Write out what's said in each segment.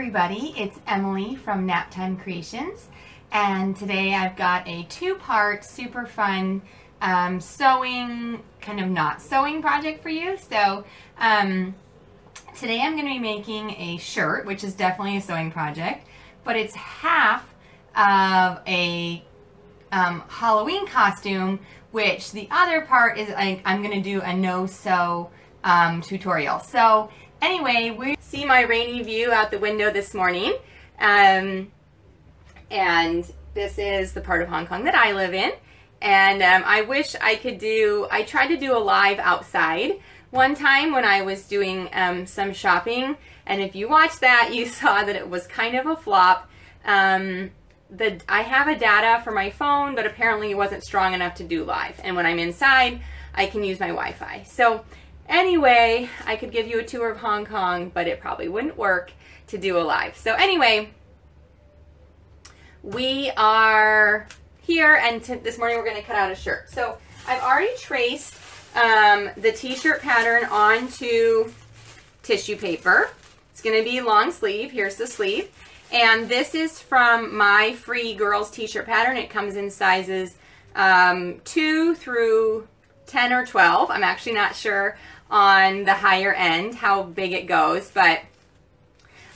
Everybody, it's Emily from Nap-Time Creations and today I've got a two-part super fun um, sewing, kind of not sewing project for you. So um, today I'm going to be making a shirt, which is definitely a sewing project, but it's half of a um, Halloween costume, which the other part is like I'm going to do a no-sew um, tutorial. So anyway, we see my rainy view out the window this morning. Um, and this is the part of Hong Kong that I live in. And um, I wish I could do, I tried to do a live outside one time when I was doing um, some shopping. And if you watched that, you saw that it was kind of a flop. Um, the I have a data for my phone, but apparently it wasn't strong enough to do live. And when I'm inside, I can use my Wi-Fi. So anyway, I could give you a tour of Hong Kong, but it probably wouldn't work to do a live. So anyway, we are here and this morning we're going to cut out a shirt. So I've already traced um, the t-shirt pattern onto tissue paper. It's going to be long sleeve. Here's the sleeve. And this is from my free girls t-shirt pattern. It comes in sizes um, 2 through 10 or 12. I'm actually not sure on the higher end how big it goes, but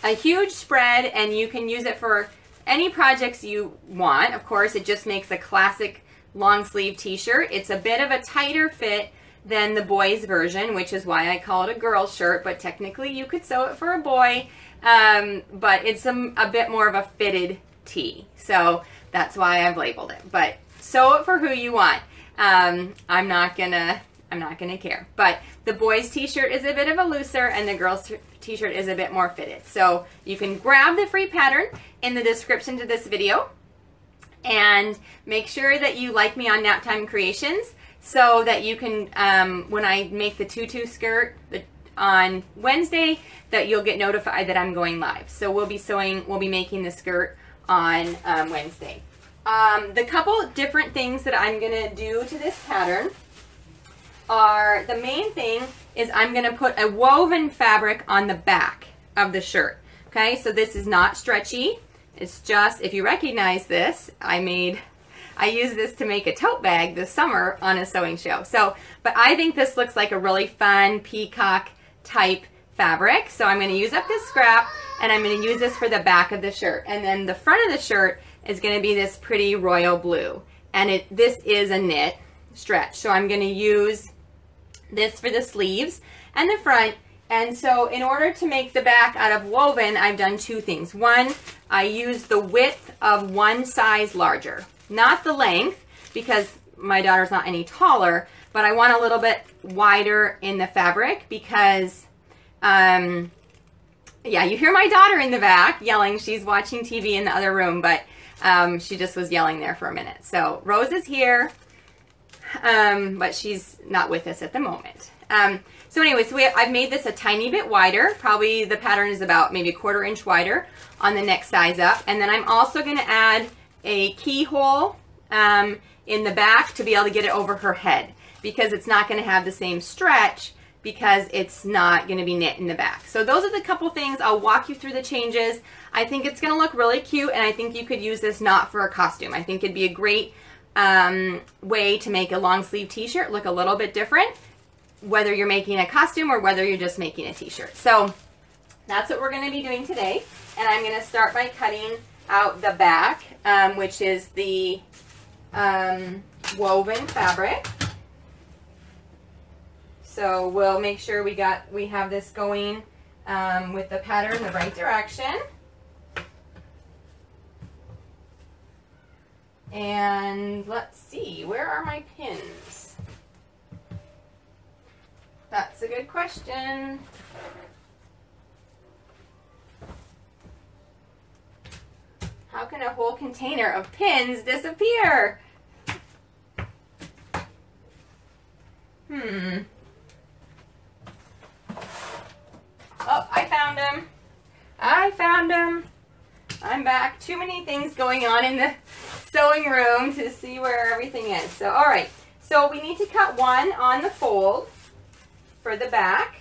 a huge spread and you can use it for any projects you want. Of course, it just makes a classic long sleeve t-shirt. It's a bit of a tighter fit than the boys version, which is why I call it a girl's shirt, but technically you could sew it for a boy. Um, but it's a, a bit more of a fitted tee. So that's why I've labeled it. But sew it for who you want. Um, I'm not gonna I'm not gonna care. But the boys t-shirt is a bit of a looser and the girls t-shirt is a bit more fitted. So you can grab the free pattern in the description to this video and make sure that you like me on Nap-Time Creations so that you can, um, when I make the tutu skirt, on Wednesday that you'll get notified that I'm going live. So we'll be sewing, we'll be making the skirt on um, Wednesday. Um, the couple different things that I'm going to do to this pattern are, the main thing is I'm going to put a woven fabric on the back of the shirt. Okay, so this is not stretchy. It's just, if you recognize this, I made I used this to make a tote bag this summer on a sewing show. So, but I think this looks like a really fun peacock type fabric. So I'm going to use up this scrap and I'm going to use this for the back of the shirt. And then the front of the shirt is going to be this pretty royal blue. And it this is a knit stretch. So I'm going to use this for the sleeves and the front. And so in order to make the back out of woven, I've done two things. One, I used the width of one size larger, not the length because my daughter's not any taller, but I want a little bit wider in the fabric because, um, yeah, you hear my daughter in the back yelling. She's watching TV in the other room, but um, she just was yelling there for a minute. So Rose is here, um, but she's not with us at the moment. Um, so anyway, so we, I've made this a tiny bit wider. Probably the pattern is about maybe a quarter inch wider on the next size up. And then I'm also going to add a keyhole um, in the back to be able to get it over her head because it's not going to have the same stretch because it's not going to be knit in the back. So those are the couple things. I'll walk you through the changes. I think it's going to look really cute and I think you could use this not for a costume. I think it'd be a great um, way to make a long sleeve t-shirt look a little bit different whether you're making a costume or whether you're just making a t-shirt. So that's what we're going to be doing today. And I'm going to start by cutting out the back, um, which is the um, woven fabric. So we'll make sure we got we have this going um, with the pattern the right direction. And let's see, where are my pins? That's a good question. How can a whole container of pins disappear? Hmm. Oh, I found them. I found them. I'm back. Too many things going on in the sewing room to see where everything is. So, all right. So we need to cut one on the fold for the back.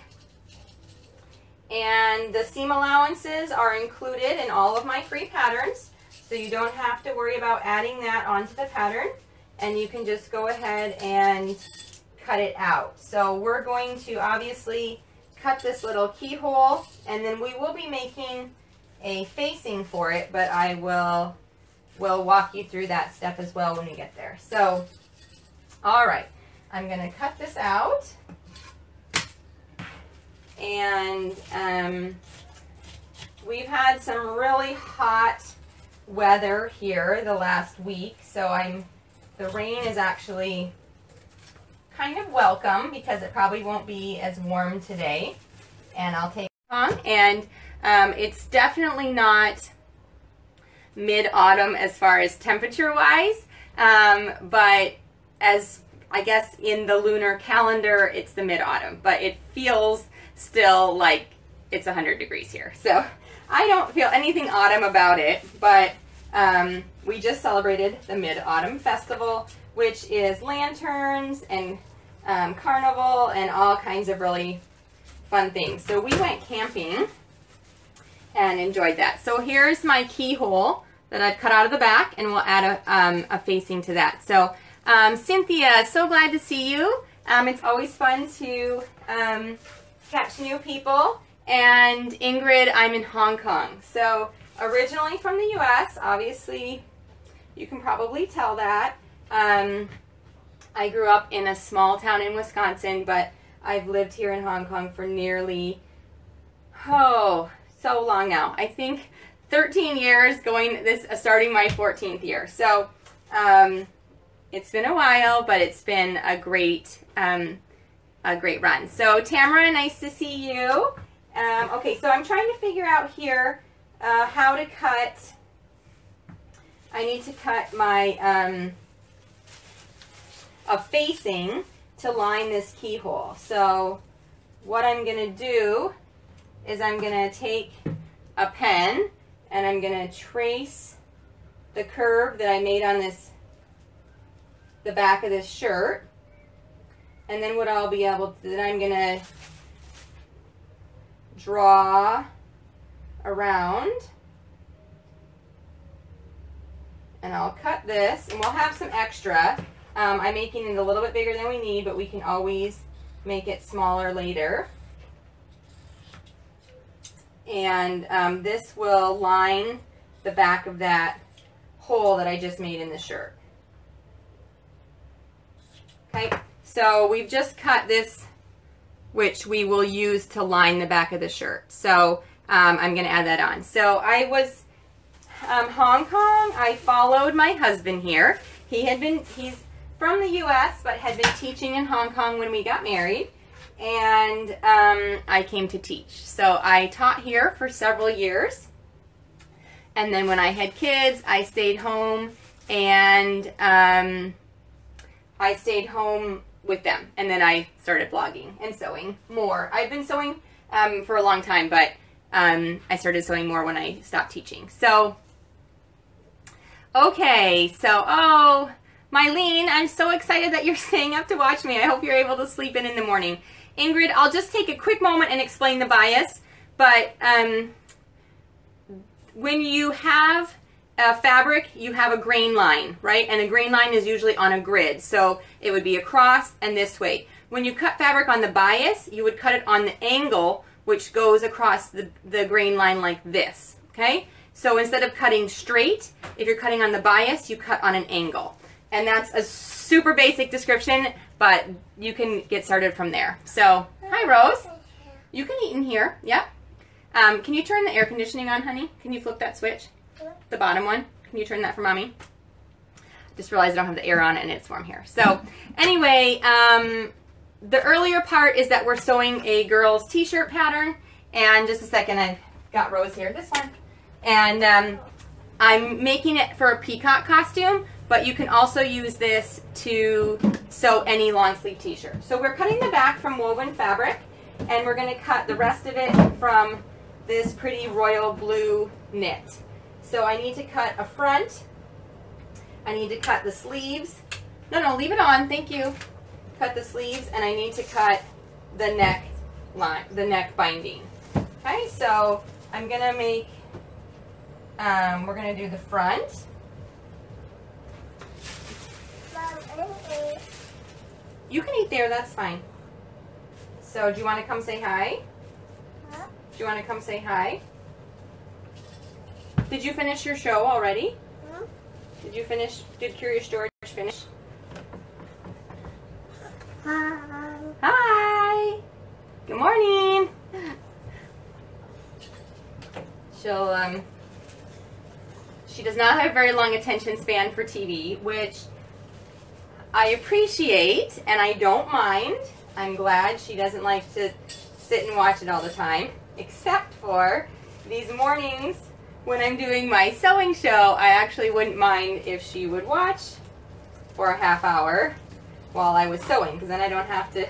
And the seam allowances are included in all of my free patterns. So you don't have to worry about adding that onto the pattern. And you can just go ahead and cut it out. So we're going to obviously cut this little keyhole and then we will be making a facing for it, but I will will walk you through that step as well when we get there. So, all right, I'm gonna cut this out. And um, we've had some really hot weather here the last week, so I'm the rain is actually kind of welcome because it probably won't be as warm today. And I'll take on and um, it's definitely not mid-autumn as far as temperature-wise, um, but as I guess in the lunar calendar, it's the mid-autumn, but it feels still like it's 100 degrees here. So I don't feel anything autumn about it, but um, we just celebrated the Mid-Autumn Festival, which is lanterns and um, carnival and all kinds of really fun things. So we went camping and enjoyed that. So here's my keyhole that I've cut out of the back and we'll add a, um, a facing to that. So um, Cynthia, so glad to see you. Um, it's always fun to um, catch new people. And Ingrid, I'm in Hong Kong. So originally from the U.S., obviously you can probably tell that. Um, I grew up in a small town in Wisconsin, but I've lived here in Hong Kong for nearly, oh, so long now. I think 13 years going this uh, starting my 14th year. So um, it's been a while, but it's been a great um, a great run. So Tamara, nice to see you. Um, okay, so I'm trying to figure out here uh, how to cut. I need to cut my um, a facing to line this keyhole. So what I'm going to do is I'm going to take a pen and I'm going to trace the curve that I made on this, the back of this shirt. And then what I'll be able to, then I'm going to draw around. And I'll cut this, and we'll have some extra. Um, I'm making it a little bit bigger than we need, but we can always make it smaller later. And um, this will line the back of that hole that I just made in the shirt. Okay, so we've just cut this, which we will use to line the back of the shirt. So um, I'm going to add that on. So I was um, Hong Kong. I followed my husband here. He had been, he's from the U.S., but had been teaching in Hong Kong when we got married. And um, I came to teach. So I taught here for several years. And then when I had kids, I stayed home and um, I stayed home with them. And then I started blogging and sewing more. I've been sewing um, for a long time, but um, I started sewing more when I stopped teaching. So, okay, so, oh, Mylene, I'm so excited that you're staying up to watch me. I hope you're able to sleep in in the morning. Ingrid, I'll just take a quick moment and explain the bias. But um, when you have a fabric, you have a grain line, right? And a grain line is usually on a grid. So it would be across and this way. When you cut fabric on the bias, you would cut it on the angle, which goes across the, the grain line like this, okay? So instead of cutting straight, if you're cutting on the bias, you cut on an angle. And that's a super basic description, but you can get started from there. So, hi Rose. You can eat in here, yep. Um, can you turn the air conditioning on, honey? Can you flip that switch? The bottom one. Can you turn that for mommy? Just realized I don't have the air on and it's warm here. So, anyway, um, the earlier part is that we're sewing a girl's t-shirt pattern. And just a second, I've got Rose here, this one. And um, I'm making it for a peacock costume. But you can also use this to sew any long sleeve t-shirt. So we're cutting the back from woven fabric and we're going to cut the rest of it from this pretty royal blue knit. So I need to cut a front. I need to cut the sleeves. No, no, leave it on. Thank you. Cut the sleeves and I need to cut the neck line, the neck binding. Okay, so I'm gonna make, um, we're gonna do the front. You can eat there, that's fine. So do you wanna come say hi? Huh? Do you wanna come say hi? Did you finish your show already? Hmm? Did you finish, did Curious George finish? Hi. Hi. Good morning. She'll um she does not have a very long attention span for TV, which I appreciate and I don't mind. I'm glad she doesn't like to sit and watch it all the time, except for these mornings when I'm doing my sewing show. I actually wouldn't mind if she would watch for a half hour while I was sewing because then I don't have to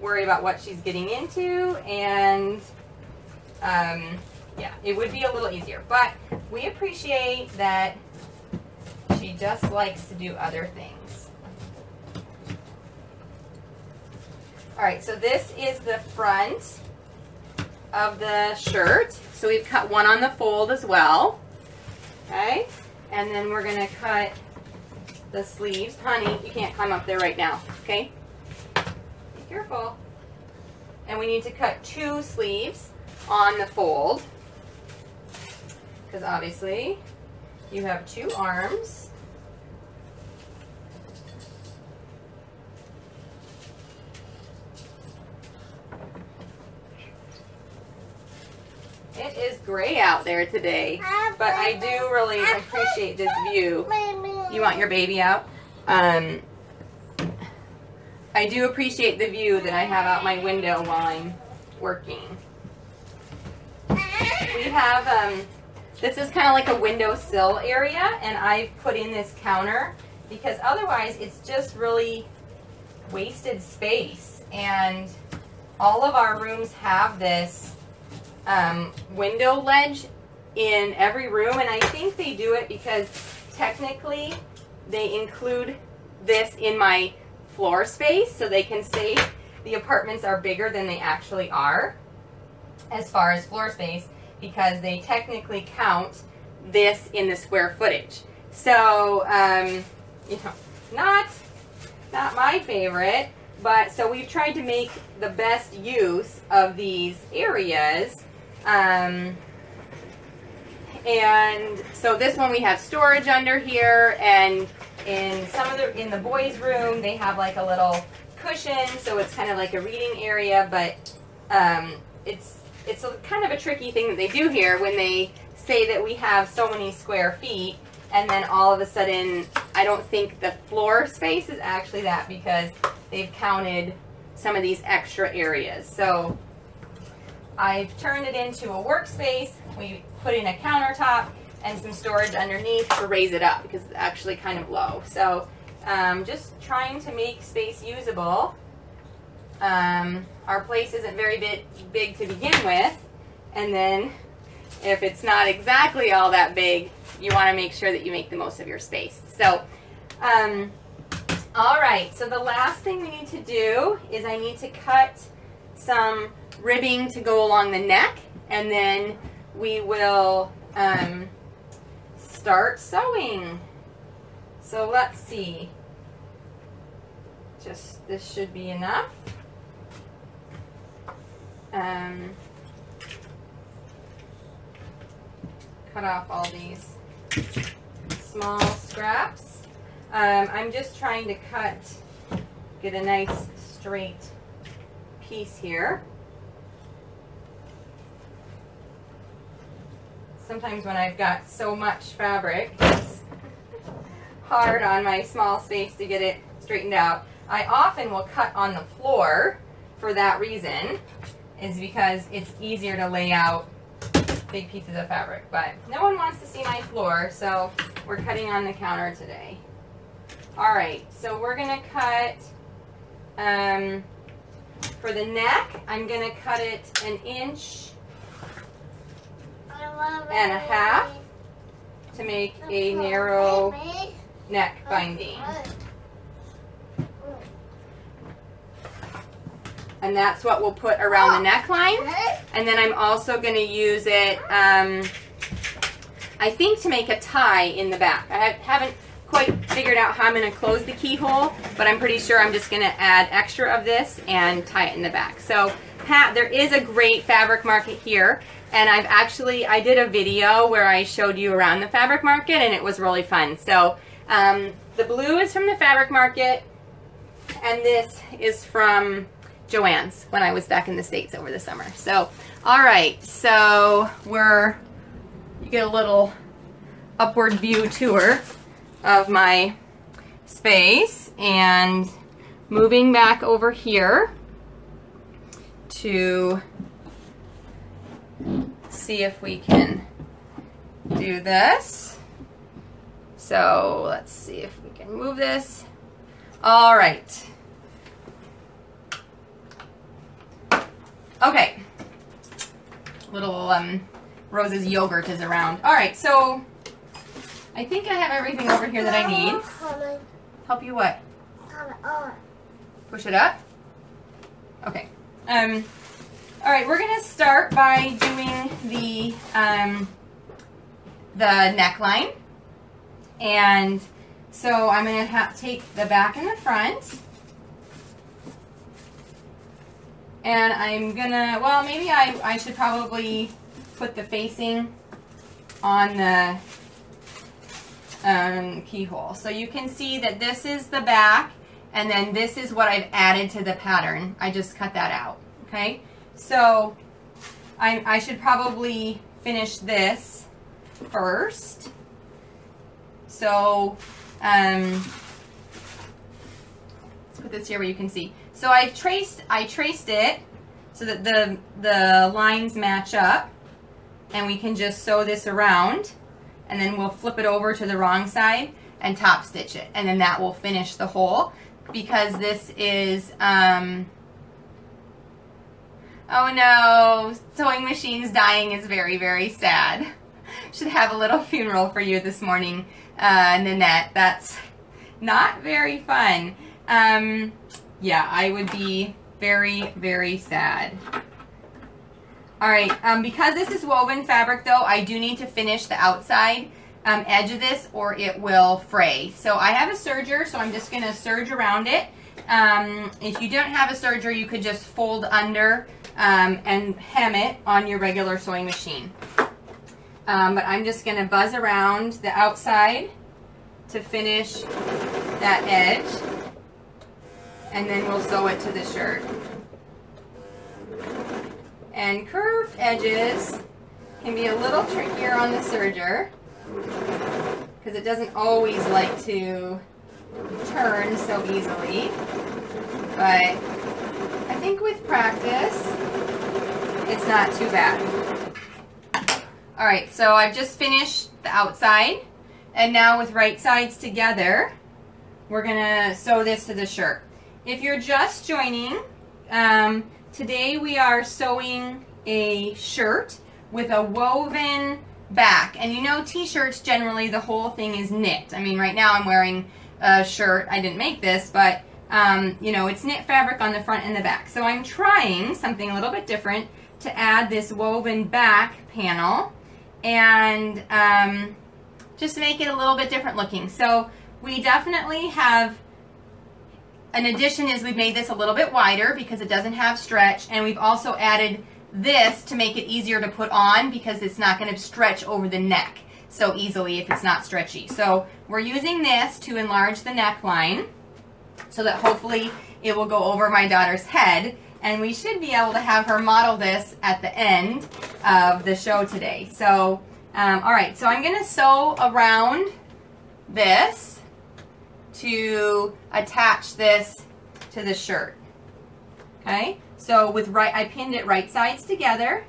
worry about what she's getting into and um, yeah, it would be a little easier. But we appreciate that she just likes to do other things. All right, so this is the front of the shirt. So we've cut one on the fold as well. Okay, and then we're gonna cut the sleeves. Honey, you can't climb up there right now, okay? Be careful. And we need to cut two sleeves on the fold. Because obviously you have two arms. It is gray out there today, but I do really appreciate this view. You want your baby out? Um, I do appreciate the view that I have out my window while I'm working. We have, um, this is kind of like a windowsill area, and I've put in this counter because otherwise it's just really wasted space. And all of our rooms have this um, window ledge in every room, and I think they do it because technically they include this in my floor space so they can say the apartments are bigger than they actually are as far as floor space because they technically count this in the square footage. So, um, you know, not not my favorite, but so we've tried to make the best use of these areas. Um, and so this one we have storage under here and in some of the in the boys room they have like a little cushion so it's kind of like a reading area but um, it's it's a kind of a tricky thing that they do here when they say that we have so many square feet and then all of a sudden I don't think the floor space is actually that because they've counted some of these extra areas. So I've turned it into a workspace we put in a countertop and some storage underneath to raise it up because it's actually kind of low. So um, just trying to make space usable. Um, our place isn't very big, big to begin with. And then if it's not exactly all that big, you want to make sure that you make the most of your space. So, um, all right, so the last thing we need to do is I need to cut some ribbing to go along the neck and then we will um, start sewing. So let's see. Just this should be enough. Um, cut off all these small scraps. Um, I'm just trying to cut, get a nice straight piece here. Sometimes when I've got so much fabric, it's hard on my small space to get it straightened out. I often will cut on the floor for that reason, is because it's easier to lay out big pieces of fabric. But no one wants to see my floor, so we're cutting on the counter today. All right, so we're gonna cut, um, for the neck, I'm gonna cut it an inch and a half to make a narrow neck binding. And that's what we'll put around the neckline. And then I'm also going to use it, um, I think, to make a tie in the back. I haven't quite figured out how I'm going to close the keyhole, but I'm pretty sure I'm just going to add extra of this and tie it in the back. So Pat, there is a great fabric market here. And I've actually, I did a video where I showed you around the fabric market and it was really fun. So um, the blue is from the fabric market and this is from Joann's when I was back in the States over the summer. So, all right, so we're, you get a little upward view tour of my space and moving back over here to see if we can do this. So let's see if we can move this. All right. Okay. Little um, Rose's yogurt is around. All right, so I think I have everything over here that I need. Help you what? Push it up? Okay. Um, all right, we're gonna start by doing the, um, the neckline. And so I'm gonna have take the back and the front. And I'm gonna, well, maybe I, I should probably put the facing on the um, keyhole. So you can see that this is the back and then this is what I've added to the pattern. I just cut that out, okay? So I, I should probably finish this first. So um, let's put this here where you can see. So I traced I traced it so that the the lines match up and we can just sew this around and then we'll flip it over to the wrong side and top stitch it and then that will finish the hole because this is um, oh no. Sewing machines dying is very very sad. Should have a little funeral for you this morning uh, Nanette. That's not very fun. Um, yeah I would be very very sad. All right, um, because this is woven fabric though, I do need to finish the outside um, edge of this or it will fray. So I have a serger, so I'm just gonna serge around it. Um, if you don't have a serger, you could just fold under um, and hem it on your regular sewing machine. Um, but I'm just gonna buzz around the outside to finish that edge and then we'll sew it to the shirt. And curved edges can be a little trickier on the serger because it doesn't always like to turn so easily. But think with practice, it's not too bad. All right, so I've just finished the outside. And now with right sides together, we're gonna sew this to the shirt. If you're just joining, um, Today we are sewing a shirt with a woven back. And you know t-shirts generally the whole thing is knit. I mean right now I'm wearing a shirt. I didn't make this but um, you know it's knit fabric on the front and the back. So I'm trying something a little bit different to add this woven back panel and um, just make it a little bit different looking. So we definitely have an addition is we've made this a little bit wider because it doesn't have stretch and we've also added this to make it easier to put on because it's not going to stretch over the neck so easily if it's not stretchy. So we're using this to enlarge the neckline so that hopefully it will go over my daughter's head and we should be able to have her model this at the end of the show today. So, um, all right, so I'm going to sew around this to attach this to the shirt. Okay, so with right, I pinned it right sides together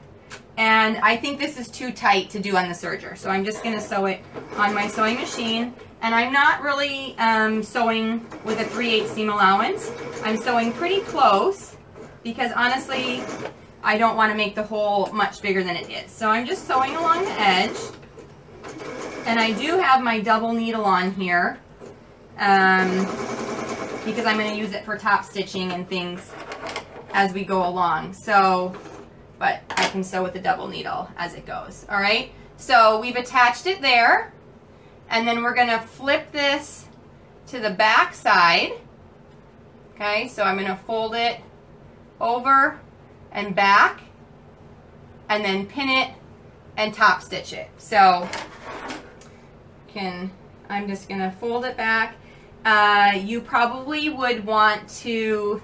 and I think this is too tight to do on the serger. So I'm just gonna sew it on my sewing machine and I'm not really um, sewing with a 3 8 seam allowance. I'm sewing pretty close because honestly, I don't want to make the hole much bigger than it is. So I'm just sewing along the edge. And I do have my double needle on here um, because I'm going to use it for top stitching and things as we go along. So, but I can sew with the double needle as it goes. All right. So we've attached it there. And then we're going to flip this to the back side. Okay, so I'm going to fold it over and back and then pin it and top stitch it. So can I'm just going to fold it back. Uh, you probably would want to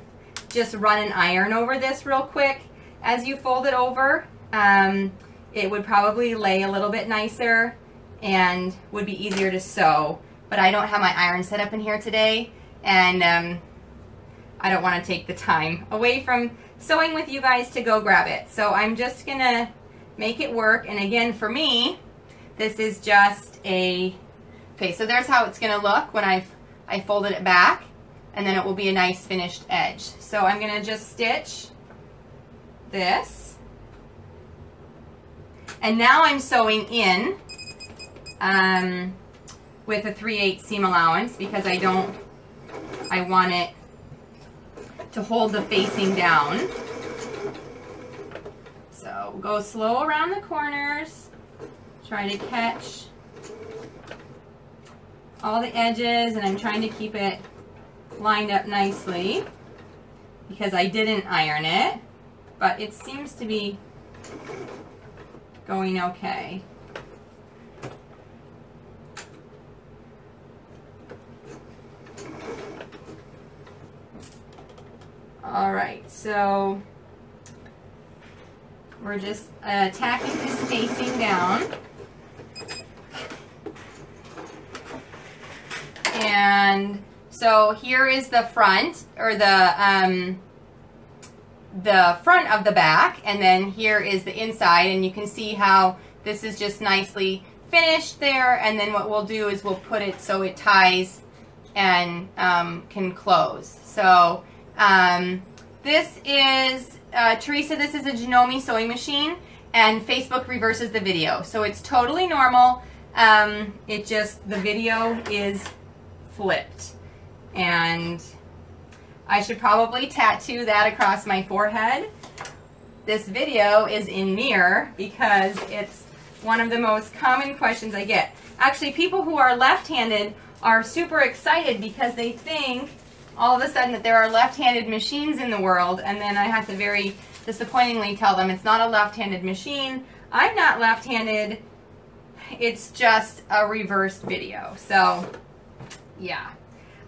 just run an iron over this real quick as you fold it over. Um, it would probably lay a little bit nicer and would be easier to sew. But I don't have my iron set up in here today and um, I don't want to take the time away from sewing with you guys to go grab it. So I'm just going to make it work. And again, for me, this is just a, okay, so there's how it's going to look when I've I folded it back. And then it will be a nice finished edge. So I'm going to just stitch this. And now I'm sewing in um, with a 3 8 seam allowance because I don't, I want it to hold the facing down. So go slow around the corners. Try to catch all the edges and I'm trying to keep it lined up nicely because I didn't iron it, but it seems to be going okay. All right, so we're just uh, tacking this facing down. And so here is the front, or the, um, the front of the back, and then here is the inside, and you can see how this is just nicely finished there, and then what we'll do is we'll put it so it ties and um, can close. So um, this is, uh, Teresa, this is a Janome sewing machine, and Facebook reverses the video. So it's totally normal. Um, it just, the video is flipped. And I should probably tattoo that across my forehead. This video is in mirror because it's one of the most common questions I get. Actually, people who are left-handed are super excited because they think all of a sudden that there are left-handed machines in the world and then I have to very disappointingly tell them it's not a left-handed machine. I'm not left-handed. It's just a reversed video. So, yeah.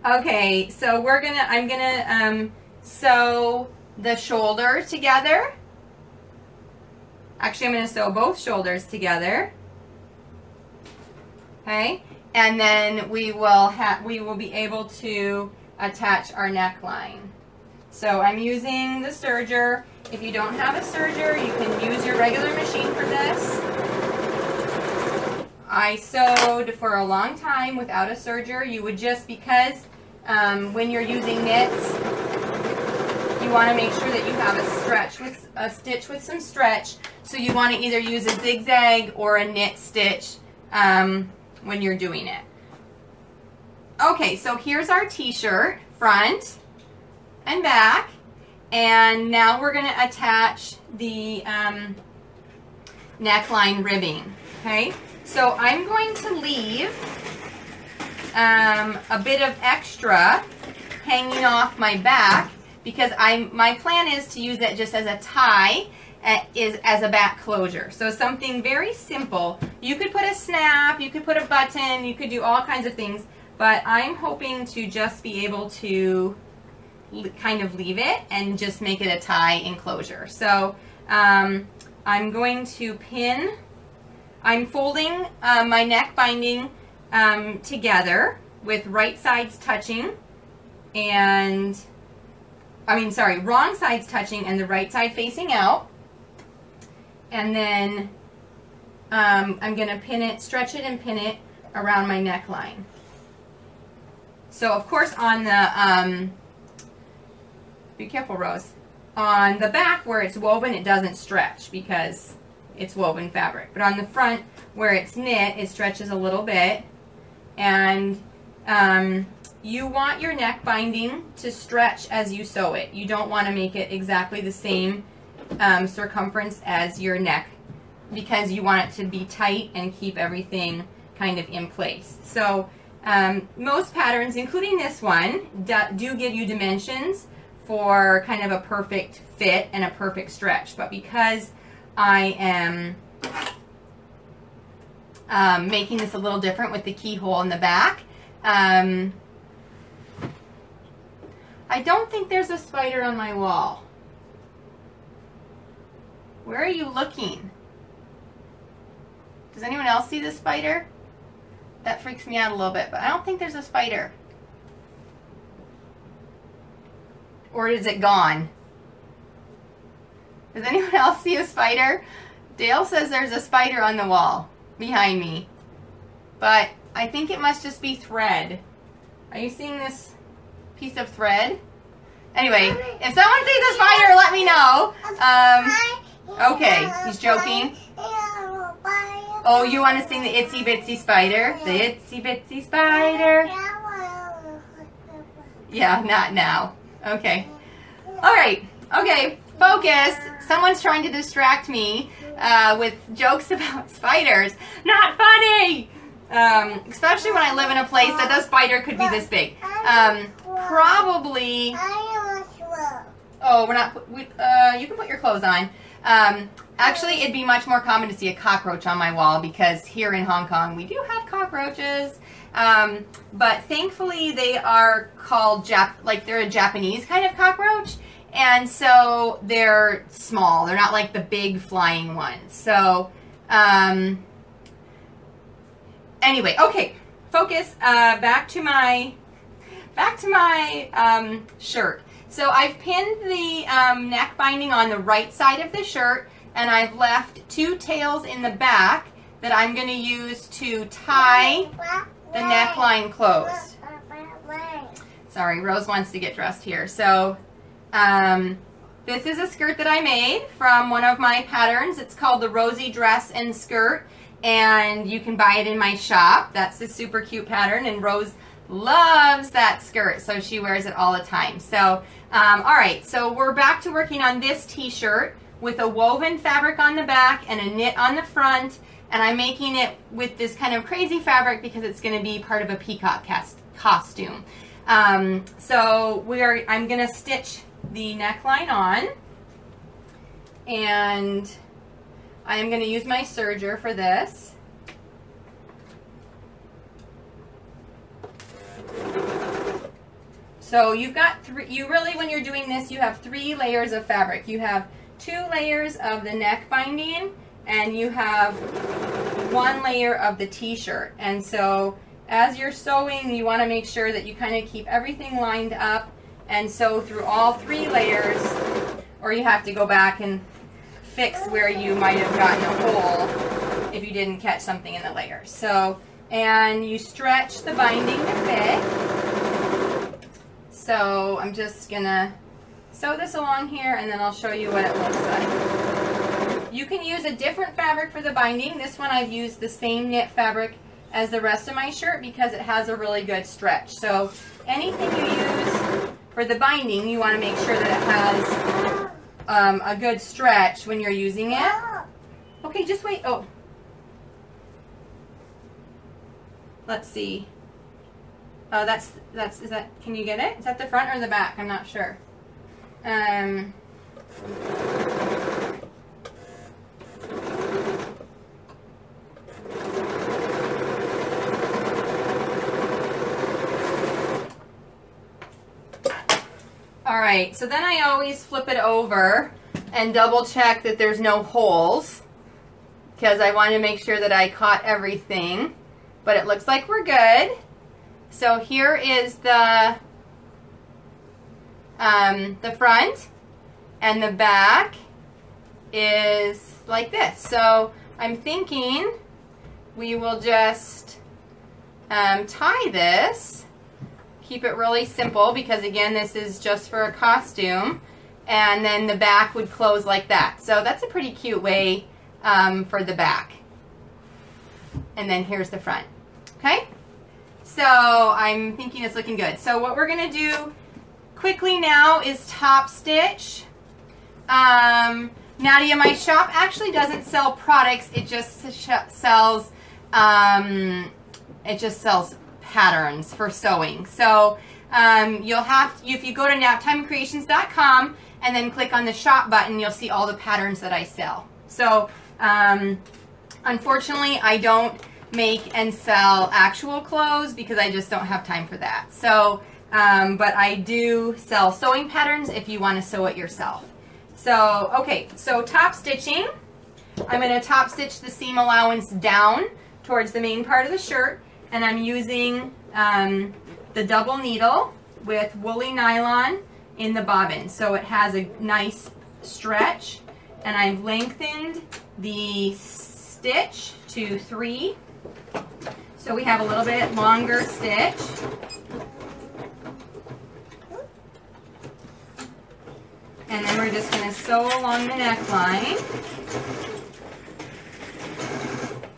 Okay, so we're gonna, I'm gonna um, sew the shoulder together. Actually, I'm gonna sew both shoulders together. Okay, and then we will have, we will be able to attach our neckline. So I'm using the serger. If you don't have a serger, you can use your regular machine for this. I sewed for a long time without a serger. You would just, because um, when you're using knits, you want to make sure that you have a stretch with a stitch with some stretch. So you want to either use a zigzag or a knit stitch um, when you're doing it. Okay, so here's our t-shirt, front and back. And now we're going to attach the um, neckline ribbing, okay? So I'm going to leave um, a bit of extra hanging off my back because I my plan is to use it just as a tie uh, is as a back closure. So something very simple. You could put a snap, you could put a button, you could do all kinds of things, but I'm hoping to just be able to kind of leave it and just make it a tie enclosure. So um, I'm going to pin, I'm folding uh, my neck binding um, together with right sides touching and, I mean, sorry, wrong sides touching and the right side facing out. And then um, I'm going to pin it, stretch it and pin it around my neckline. So, of course, on the, um, be careful, Rose. On the back where it's woven, it doesn't stretch because it's woven fabric. But on the front where it's knit, it stretches a little bit. And um, you want your neck binding to stretch as you sew it. You don't want to make it exactly the same um, circumference as your neck because you want it to be tight and keep everything kind of in place. So um, most patterns, including this one, do, give you dimensions for kind of a perfect fit and a perfect stretch. But because I am um, making this a little different with the keyhole in the back, um, I don't think there's a spider on my wall. Where are you looking? Does anyone else see the spider? That freaks me out a little bit, but I don't think there's a spider. Or is it gone? Does anyone else see a spider? Dale says there's a spider on the wall behind me. But I think it must just be thread. Are you seeing this piece of thread? Anyway, if someone sees a spider, let me know. Um, okay, he's joking. Oh, you want to sing the Itsy Bitsy Spider? The Itsy Bitsy Spider. Yeah, not now. Okay. All right. Okay. Focus. Someone's trying to distract me uh, with jokes about spiders. Not funny. Um, especially when I live in a place that the spider could be this big. Um, probably. Oh, we're not. We, uh, you can put your clothes on. Um, actually, it'd be much more common to see a cockroach on my wall because here in Hong Kong we do have cockroaches. Um, but thankfully, they are called Jap, like they're a Japanese kind of cockroach, and so they're small. They're not like the big flying ones. So, um, anyway, okay, focus. Uh, back to my, back to my um, shirt. So I've pinned the um, neck binding on the right side of the shirt, and I've left two tails in the back that I'm going to use to tie the neckline closed. Sorry, Rose wants to get dressed here. So um, this is a skirt that I made from one of my patterns. It's called the Rosy Dress and Skirt, and you can buy it in my shop. That's a super cute pattern, and Rose loves that skirt, so she wears it all the time. So, um, all right, so we're back to working on this t-shirt with a woven fabric on the back and a knit on the front, and I'm making it with this kind of crazy fabric because it's going to be part of a peacock cast costume. Um, so we're, I'm going to stitch the neckline on, and I am going to use my serger for this. So you've got three, you really, when you're doing this, you have three layers of fabric. You have two layers of the neck binding, and you have one layer of the t-shirt. And so as you're sewing, you want to make sure that you kind of keep everything lined up and sew through all three layers, or you have to go back and fix where you might have gotten a hole if you didn't catch something in the layer. So, and you stretch the binding to fit. So I'm just gonna sew this along here and then I'll show you what it looks like. You can use a different fabric for the binding. This one I've used the same knit fabric as the rest of my shirt because it has a really good stretch. So anything you use for the binding, you want to make sure that it has um, a good stretch when you're using it. Okay, just wait. Oh. Let's see. Oh, that's, that's, is that, can you get it? Is that the front or the back? I'm not sure. Um, all right, so then I always flip it over and double check that there's no holes because I want to make sure that I caught everything. But it looks like we're good. So here is the um, the front and the back is like this. So I'm thinking we will just um, tie this, keep it really simple because again this is just for a costume and then the back would close like that. So that's a pretty cute way um, for the back. And then here's the front. Okay? So I'm thinking it's looking good. So what we're gonna do quickly now is top stitch. Um, Nadia, my shop actually doesn't sell products. It just sells, um, it just sells patterns for sewing. So um, you'll have, to, if you go to nap-timecreations.com and then click on the shop button, you'll see all the patterns that I sell. So um, unfortunately, I don't make and sell actual clothes because I just don't have time for that. So, um, but I do sell sewing patterns if you want to sew it yourself. So, okay, so top stitching. I'm going to top stitch the seam allowance down towards the main part of the shirt and I'm using um, the double needle with woolly nylon in the bobbin. So it has a nice stretch and I've lengthened the stitch to three. So we have a little bit longer stitch. And then we're just going to sew along the neckline.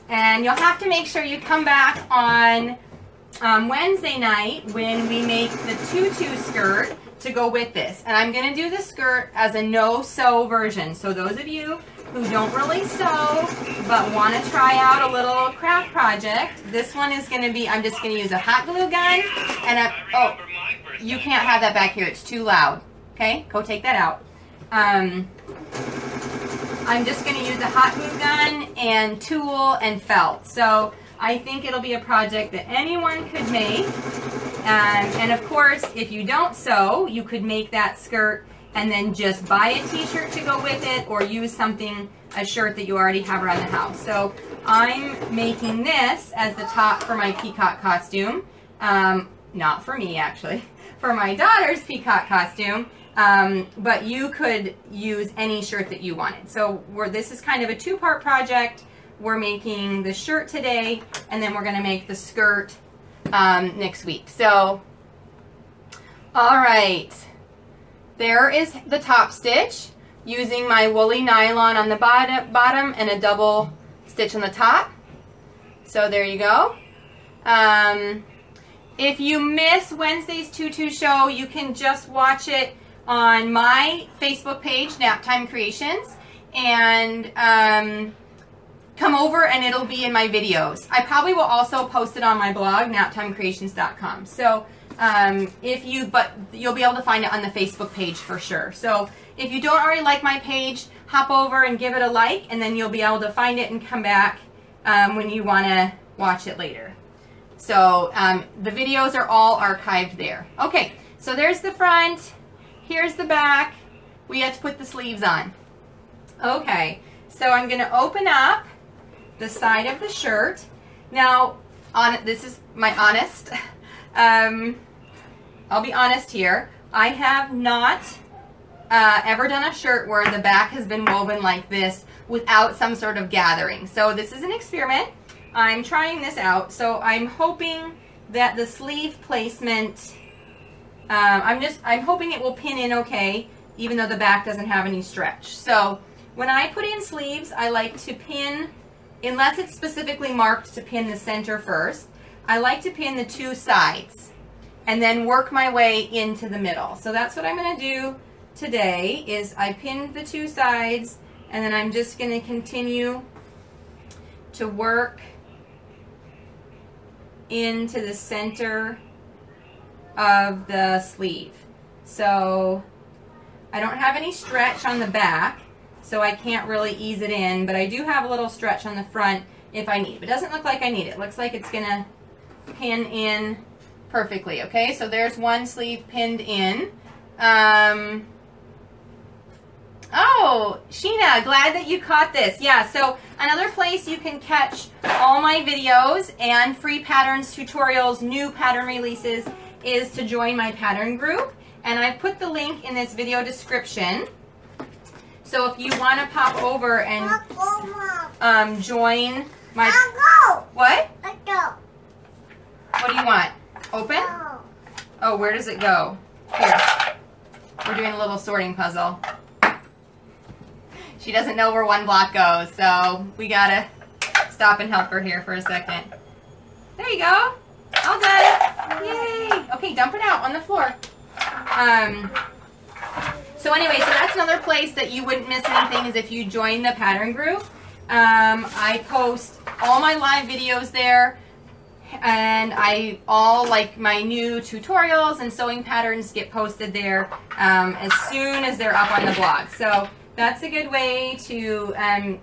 And you'll have to make sure you come back on um, Wednesday night when we make the tutu skirt to go with this. And I'm going to do the skirt as a no-sew version. So those of you who don't really sew but want to try out a little craft project, this one is going to be, I'm just going to use a hot glue gun and a, oh, you can't have that back here. It's too loud. Okay, go take that out. Um, I'm just going to use a hot glue gun and tulle and felt. So I think it'll be a project that anyone could make. Um, and of course, if you don't sew, you could make that skirt and then just buy a t-shirt to go with it or use something, a shirt that you already have around the house. So I'm making this as the top for my peacock costume. Um, not for me, actually. For my daughter's peacock costume. Um, but you could use any shirt that you wanted. So this is kind of a two-part project. We're making the shirt today, and then we're going to make the skirt um, next week. So, all right. There is the top stitch using my woolly nylon on the bottom, bottom and a double stitch on the top. So there you go. Um, if you miss Wednesday's tutu show, you can just watch it on my Facebook page, Nap-Time Creations, and um, come over and it'll be in my videos. I probably will also post it on my blog, nap-timecreations.com. So um, if you, but you'll be able to find it on the Facebook page for sure. So if you don't already like my page, hop over and give it a like, and then you'll be able to find it and come back um, when you want to watch it later. So um, the videos are all archived there. Okay, so there's the front. Here's the back. We have to put the sleeves on. Okay, so I'm going to open up the side of the shirt. Now, on this is my honest. Um, I'll be honest here. I have not uh, ever done a shirt where the back has been woven like this without some sort of gathering. So this is an experiment. I'm trying this out. So I'm hoping that the sleeve placement um, I'm just, I'm hoping it will pin in okay, even though the back doesn't have any stretch. So when I put in sleeves, I like to pin, unless it's specifically marked to pin the center first, I like to pin the two sides and then work my way into the middle. So that's what I'm going to do today is I pinned the two sides and then I'm just going to continue to work into the center of the sleeve. So I don't have any stretch on the back, so I can't really ease it in, but I do have a little stretch on the front if I need. It doesn't look like I need it. it looks like it's going to pin in perfectly, okay? So there's one sleeve pinned in. Um, oh, Sheena, glad that you caught this. Yeah, so another place you can catch all my videos and free patterns, tutorials, new pattern releases is to join my pattern group. And I've put the link in this video description. So if you want to pop over and um, join my... What? What do you want? Open? Oh, where does it go? Here. We're doing a little sorting puzzle. She doesn't know where one block goes, so we gotta stop and help her here for a second. There you go. All done. Yay. Okay, dump it out on the floor. Um, so anyway, so that's another place that you wouldn't miss anything is if you join the pattern group. Um, I post all my live videos there and I all like my new tutorials and sewing patterns get posted there um, as soon as they're up on the blog. So that's a good way to um,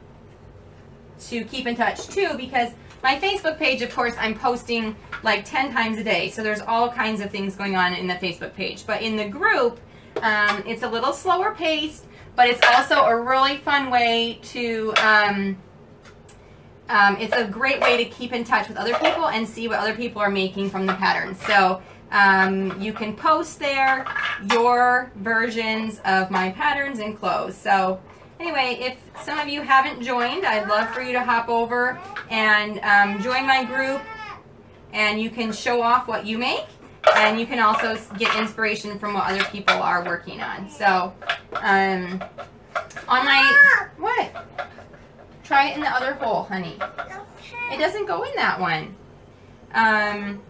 to keep in touch too because my Facebook page, of course, I'm posting like 10 times a day. So there's all kinds of things going on in the Facebook page. But in the group, um, it's a little slower paced, but it's also a really fun way to, um, it's a great way to keep in touch with other people and see what other people are making from the patterns. So um, you can post there your versions of my patterns and clothes. So anyway, if some of you haven't joined, I'd love for you to hop over and um, join my group and you can show off what you make and you can also get inspiration from what other people are working on. So, um, on my, what? Try it in the other hole, honey. It doesn't go in that one. Um,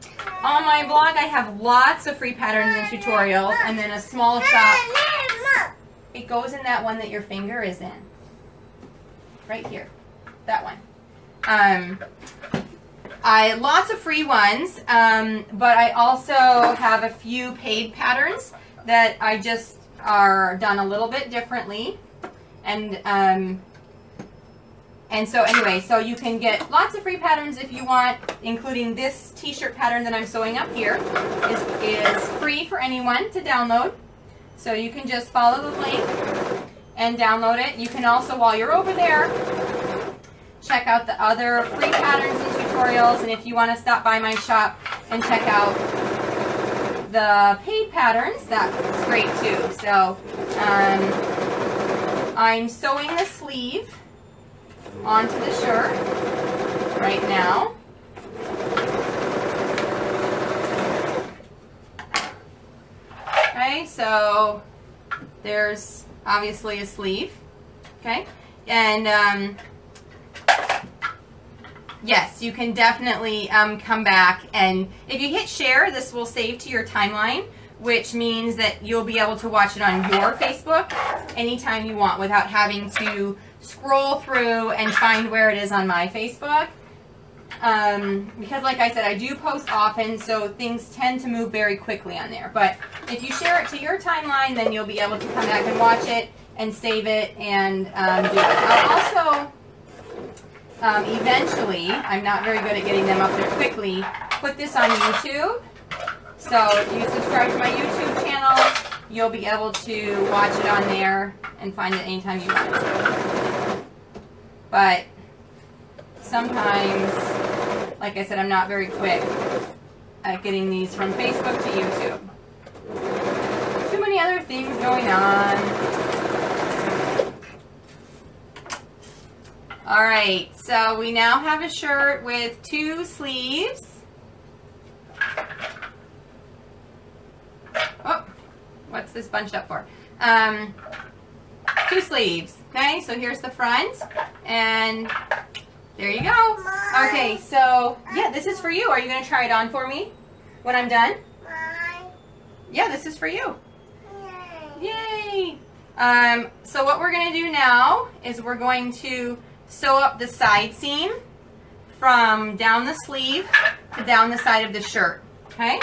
on my blog, I have lots of free patterns and tutorials, and then a small shop. It goes in that one that your finger is in. Right here. That one. Um, I lots of free ones, um, but I also have a few paid patterns that I just are done a little bit differently, and um, and so anyway, so you can get lots of free patterns if you want, including this T-shirt pattern that I'm sewing up here is is free for anyone to download. So you can just follow the link and download it. You can also, while you're over there, check out the other free patterns and tutorials. And if you want to stop by my shop and check out the paid patterns, that's great too. So um, I'm sewing the sleeve onto the shirt right now. Okay, so there's obviously a sleeve. Okay, and um, yes, you can definitely um, come back and if you hit share, this will save to your timeline, which means that you'll be able to watch it on your Facebook anytime you want without having to scroll through and find where it is on my Facebook. Um, because like I said, I do post often, so things tend to move very quickly on there. But if you share it to your timeline, then you'll be able to come back and watch it and save it and um, do it. I'll also um, eventually, I'm not very good at getting them up there quickly, put this on YouTube. So if you subscribe to my YouTube channel, you'll be able to watch it on there and find it anytime you want to. But sometimes, like I said, I'm not very quick at getting these from Facebook to YouTube. Too many other things going on. All right, so we now have a shirt with two sleeves. Oh, what's this bunched up for? Um, two sleeves. Okay, so here's the front, and there you go. Okay, so yeah, this is for you. Are you gonna try it on for me when I'm done? Yeah, this is for you. Yay! Um, so what we're gonna do now is we're going to sew up the side seam from down the sleeve to down the side of the shirt. Okay?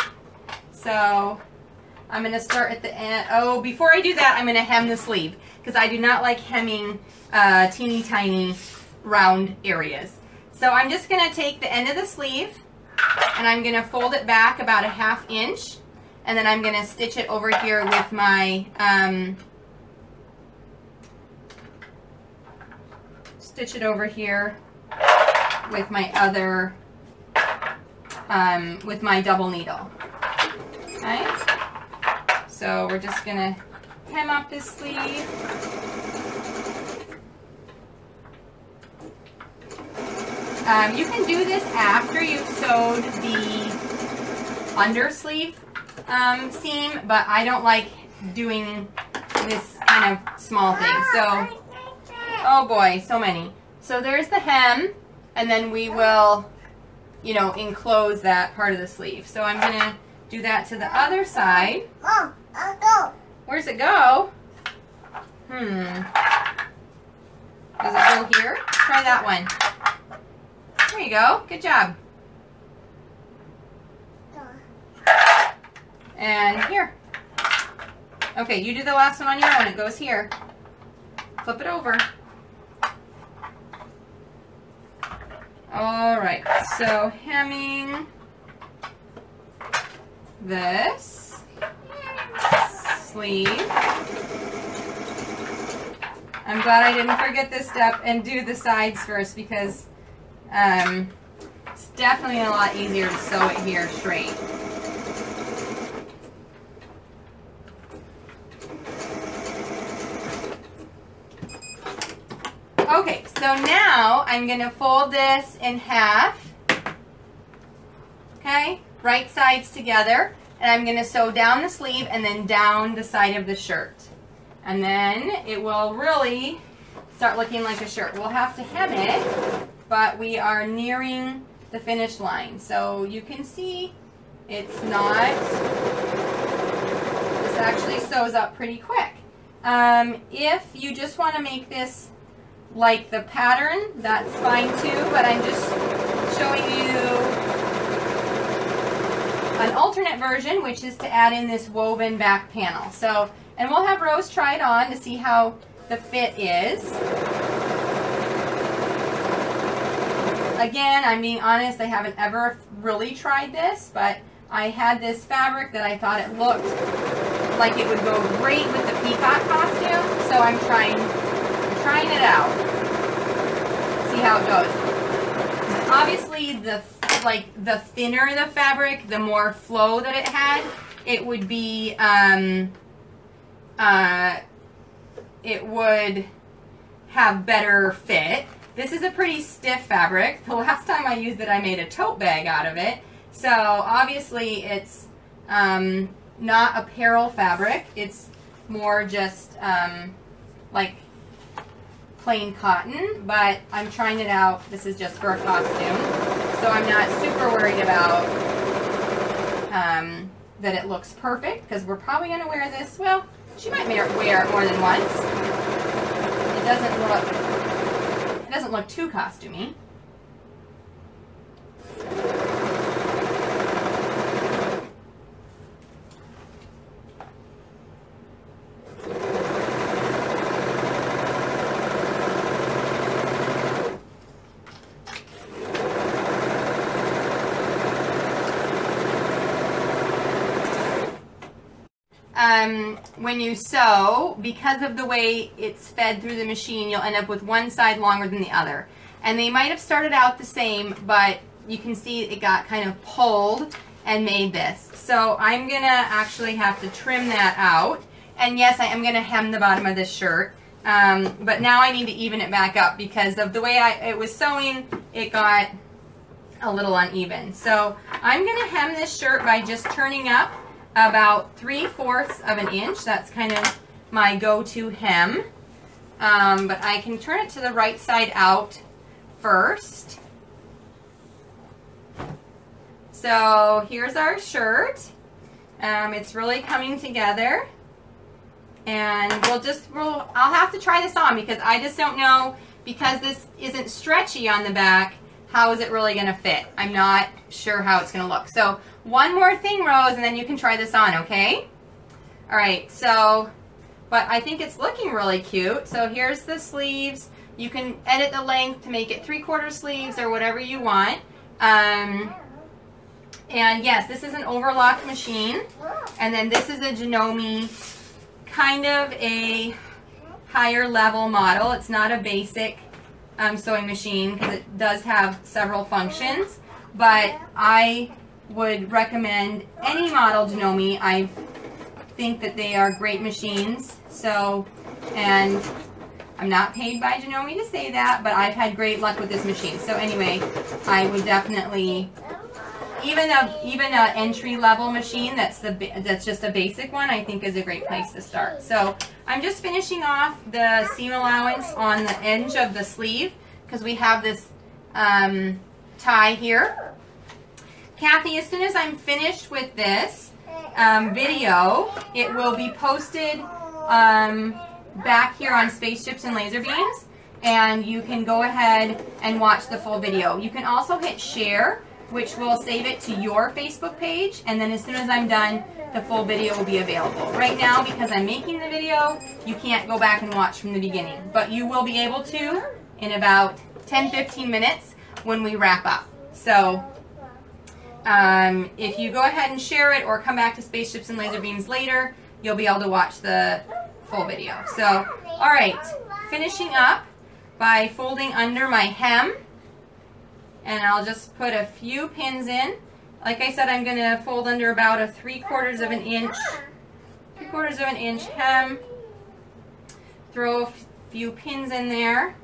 So I'm going to start at the end. Oh, before I do that, I'm going to hem the sleeve because I do not like hemming uh, teeny tiny round areas. So I'm just going to take the end of the sleeve and I'm going to fold it back about a half inch and then I'm going to stitch it over here with my um, stitch it over here with my other um, with my double needle okay so we're just gonna hem up this sleeve um, you can do this after you've sewed the undersleeve um, seam but I don't like doing this kind of small thing so Oh boy, so many. So there's the hem, and then we will you know, enclose that part of the sleeve. So I'm gonna do that to the other side. Mom, I'll go. Where's it go? Hmm. Does it go here? Try that one. There you go. Good job. And here. Okay, you do the last one on your own. It goes here. Flip it over. All right, so hemming this sleeve. I'm glad I didn't forget this step and do the sides first because um, it's definitely a lot easier to sew it here straight. Okay, so now I'm going to fold this in half. Okay, right sides together. And I'm going to sew down the sleeve and then down the side of the shirt. And then it will really start looking like a shirt. We'll have to hem it, but we are nearing the finish line. So you can see it's not, this actually sews up pretty quick. Um, if you just want to make this like the pattern, that's fine too, but I'm just showing you an alternate version, which is to add in this woven back panel. So, and we'll have Rose try it on to see how the fit is. Again, I'm being honest, I haven't ever really tried this, but I had this fabric that I thought it looked like it would go great with the peacock costume, so I'm trying, trying it out. See how it goes. Obviously, the like the thinner the fabric, the more flow that it had, it would be um, uh, it would have better fit. This is a pretty stiff fabric. The last time I used it, I made a tote bag out of it. So obviously it's um, not apparel fabric. It's more just um, like plain cotton, but I'm trying it out. This is just for a costume. So I'm not super worried about um, that it looks perfect because we're probably going to wear this. Well, she might wear it more than once. It doesn't look, it doesn't look too costumey. Um, when you sew, because of the way it's fed through the machine, you'll end up with one side longer than the other. And they might have started out the same, but you can see it got kind of pulled and made this. So I'm going to actually have to trim that out. And yes, I am going to hem the bottom of this shirt. Um, but now I need to even it back up because of the way I, it was sewing, it got a little uneven. So I'm going to hem this shirt by just turning up about three-fourths of an inch. That's kind of my go-to hem. Um, but I can turn it to the right side out first. So here's our shirt. Um, it's really coming together. And we'll just, we'll, I'll have to try this on because I just don't know, because this isn't stretchy on the back, how is it really going to fit? I'm not sure how it's going to look. So one more thing, Rose, and then you can try this on, okay? All right, so, but I think it's looking really cute. So here's the sleeves. You can edit the length to make it three-quarter sleeves or whatever you want. Um, and yes, this is an overlock machine. And then this is a Janome, kind of a higher level model. It's not a basic um, sewing machine because it does have several functions. But I would recommend any model Janome. I think that they are great machines. So, and I'm not paid by Janome to say that, but I've had great luck with this machine. So anyway, I would definitely, even a even a entry level machine that's the that's just a basic one, I think is a great place to start. So I'm just finishing off the seam allowance on the edge of the sleeve because we have this um, tie here Kathy, as soon as I'm finished with this um, video, it will be posted um, back here on Spaceships and Laser Beams, and you can go ahead and watch the full video. You can also hit share, which will save it to your Facebook page, and then as soon as I'm done, the full video will be available. Right now, because I'm making the video, you can't go back and watch from the beginning, but you will be able to in about 10-15 minutes when we wrap up. So um, if you go ahead and share it or come back to Spaceships and Laser Beams later, you'll be able to watch the full video. So, all right, finishing up by folding under my hem. And I'll just put a few pins in. Like I said, I'm going to fold under about a three quarters of an inch, three quarters of an inch hem. Throw a few pins in there.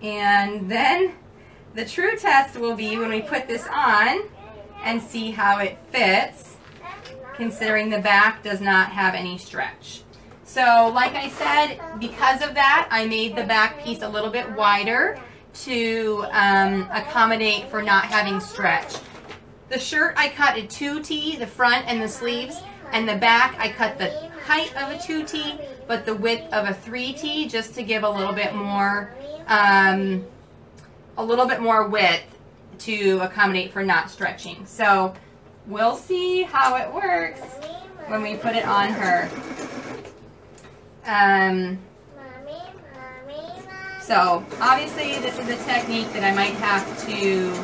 And then the true test will be when we put this on and see how it fits, considering the back does not have any stretch. So like I said, because of that, I made the back piece a little bit wider to um, accommodate for not having stretch. The shirt I cut a 2T, the front and the sleeves, and the back I cut the height of a 2T, but the width of a 3T just to give a little bit more um, a little bit more width to accommodate for not stretching. So we'll see how it works when we put it on her. Um, so obviously this is a technique that I might have to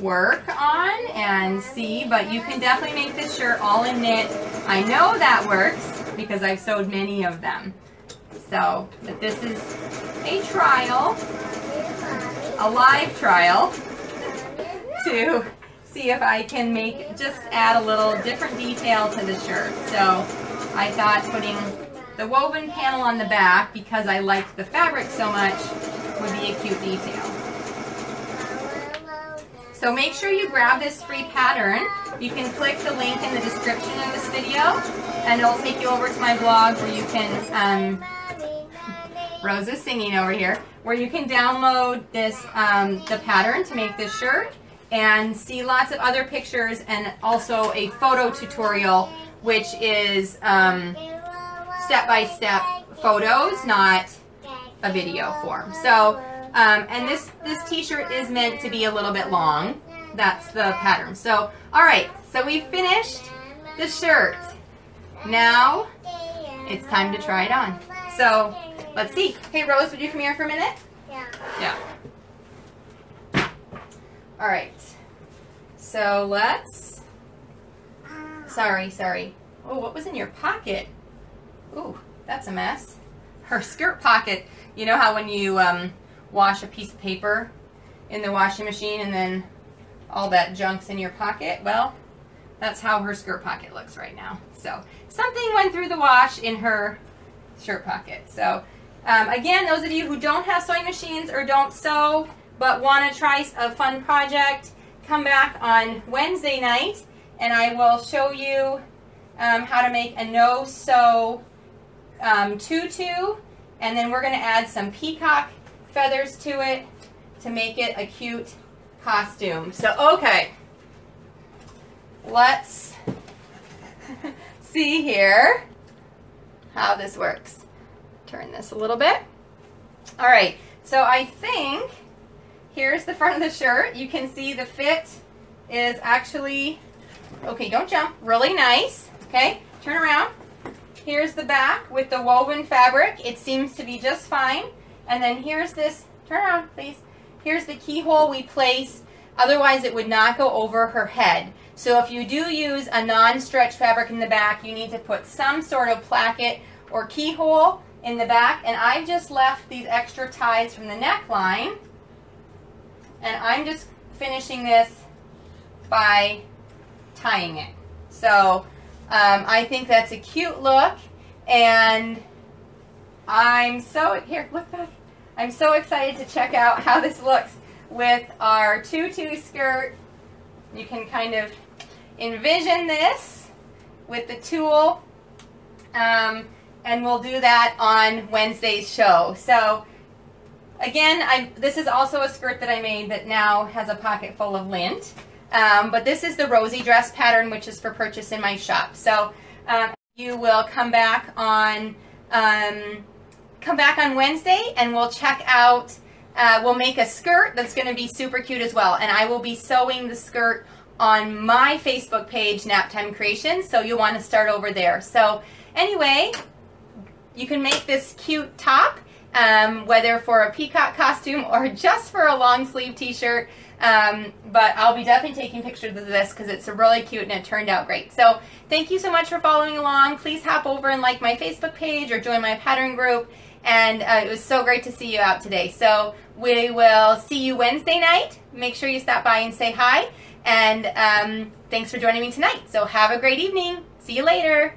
work on and see, but you can definitely make this shirt all in knit. I know that works because I've sewed many of them. So, but this is a trial, a live trial to see if I can make, just add a little different detail to the shirt. So I thought putting the woven panel on the back, because I liked the fabric so much, would be a cute detail. So make sure you grab this free pattern. You can click the link in the description of this video, and it'll take you over to my blog where you can, um, Rose is singing over here, where you can download this, um, the pattern to make this shirt and see lots of other pictures and also a photo tutorial which is um, step-by-step photos, not a video form. So, um, and this, this t-shirt is meant to be a little bit long. That's the pattern. So, all right, so we finished the shirt. Now, it's time to try it on. So, let's see. Hey, Rose, would you come here for a minute? Yeah. Yeah. All right. So let's. Sorry, sorry. Oh, what was in your pocket? Ooh, that's a mess. Her skirt pocket. You know how when you um, wash a piece of paper in the washing machine and then all that junk's in your pocket? Well, that's how her skirt pocket looks right now. So something went through the wash in her shirt pocket. So um, again, those of you who don't have sewing machines or don't sew but want to try a fun project, come back on Wednesday night and I will show you um, how to make a no-sew um, tutu and then we're going to add some peacock feathers to it to make it a cute costume. So, okay, let's see here how this works. Turn this a little bit. All right, so I think here's the front of the shirt. You can see the fit is actually, okay, don't jump, really nice. Okay, turn around. Here's the back with the woven fabric. It seems to be just fine. And then here's this, turn around please. Here's the keyhole we place. Otherwise it would not go over her head. So if you do use a non-stretch fabric in the back, you need to put some sort of placket or keyhole in the back. And I've just left these extra ties from the neckline. And I'm just finishing this by tying it. So um, I think that's a cute look. And I'm so, here, look back. I'm so excited to check out how this looks with our tutu skirt. You can kind of envision this with the tulle. Um, and we'll do that on Wednesday's show. So again, I, this is also a skirt that I made that now has a pocket full of lint. Um, but this is the rosy dress pattern, which is for purchase in my shop. So um, you will come back on um, come back on Wednesday, and we'll check out. Uh, we'll make a skirt that's going to be super cute as well, and I will be sewing the skirt on my Facebook page, Nap-Time Creations. So you'll want to start over there. So anyway, you can make this cute top, um, whether for a peacock costume or just for a long sleeve t-shirt. Um, but I'll be definitely taking pictures of this because it's really cute and it turned out great. So thank you so much for following along. Please hop over and like my Facebook page or join my pattern group. And uh, it was so great to see you out today. So we will see you Wednesday night. Make sure you stop by and say hi. And um, thanks for joining me tonight. So have a great evening. See you later.